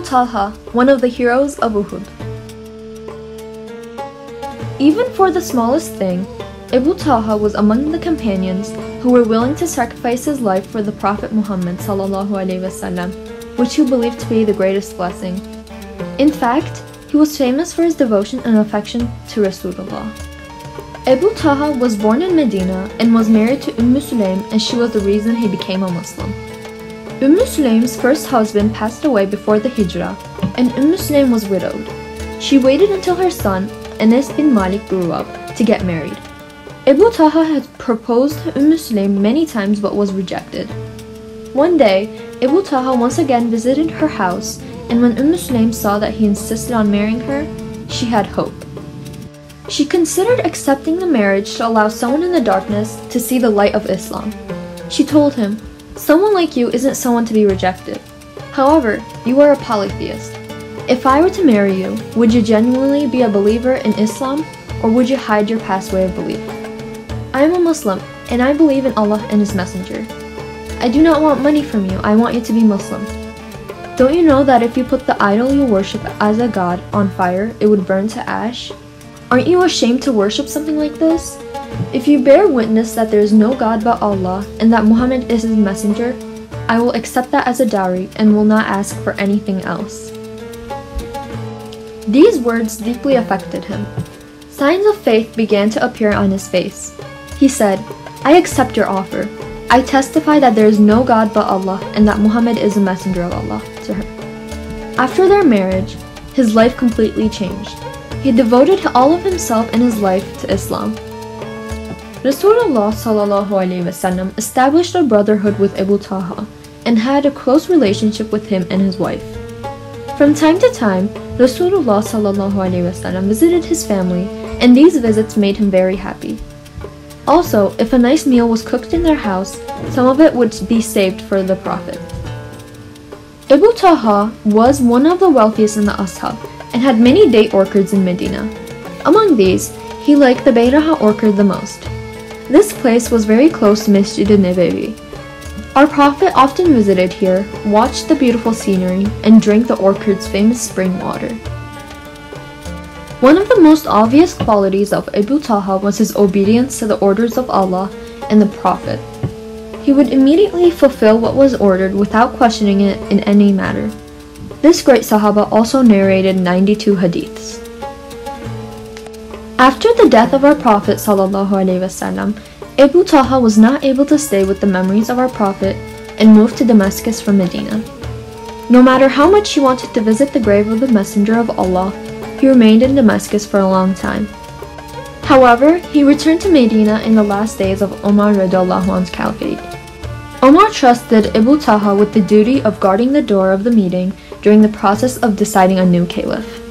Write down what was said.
Abu Talha, one of the heroes of Uhud. Even for the smallest thing, Abu Talha was among the companions who were willing to sacrifice his life for the Prophet Muhammad wasallam, which he believed to be the greatest blessing. In fact, he was famous for his devotion and affection to Rasulullah. Abu Talha was born in Medina and was married to Umm Sulaim and she was the reason he became a Muslim. Umm Sulaim's first husband passed away before the Hijrah and Umm Sulaim was widowed. She waited until her son, Anas bin Malik, grew up to get married. Abu Talha had proposed to Umm Sulaim many times but was rejected. One day, Abu Talha once again visited her house and when Umm Sulaim saw that he insisted on marrying her, she had hope. She considered accepting the marriage to allow someone in the darkness to see the light of Islam. She told him, Someone like you isn't someone to be rejected. However, you are a polytheist. If I were to marry you, would you genuinely be a believer in Islam or would you hide your past way of belief? I am a Muslim and I believe in Allah and His Messenger. I do not want money from you, I want you to be Muslim. Don't you know that if you put the idol you worship as a god on fire, it would burn to ash? Aren't you ashamed to worship something like this? If you bear witness that there is no God but Allah and that Muhammad is his messenger, I will accept that as a dowry and will not ask for anything else. These words deeply affected him. Signs of faith began to appear on his face. He said, I accept your offer. I testify that there is no God but Allah and that Muhammad is a messenger of Allah to her. After their marriage, his life completely changed. He devoted all of himself and his life to Islam. Rasulullah wasallam established a brotherhood with Abu Talha and had a close relationship with him and his wife. From time to time, Rasulullah wasallam visited his family, and these visits made him very happy. Also, if a nice meal was cooked in their house, some of it would be saved for the Prophet. Abu Talha was one of the wealthiest in the Ashab and had many date orchards in Medina. Among these, he liked the Bayraha orchard the most. This place was very close to Masjid al-Nabawi. Our Prophet often visited here, watched the beautiful scenery, and drank the orchard's famous spring water. One of the most obvious qualities of Abu Talha was his obedience to the orders of Allah and the Prophet. He would immediately fulfill what was ordered without questioning it in any matter. This great Sahaba also narrated 92 hadiths. After the death of our Prophet wasallam, Abu Talha was not able to stay with the memories of our Prophet and moved to Damascus from Medina. No matter how much he wanted to visit the grave of the Messenger of Allah, he remained in Damascus for a long time. However, he returned to Medina in the last days of Omar anhu's caliphate. Omar trusted Abu Talha with the duty of guarding the door of the meeting during the process of deciding a new caliph.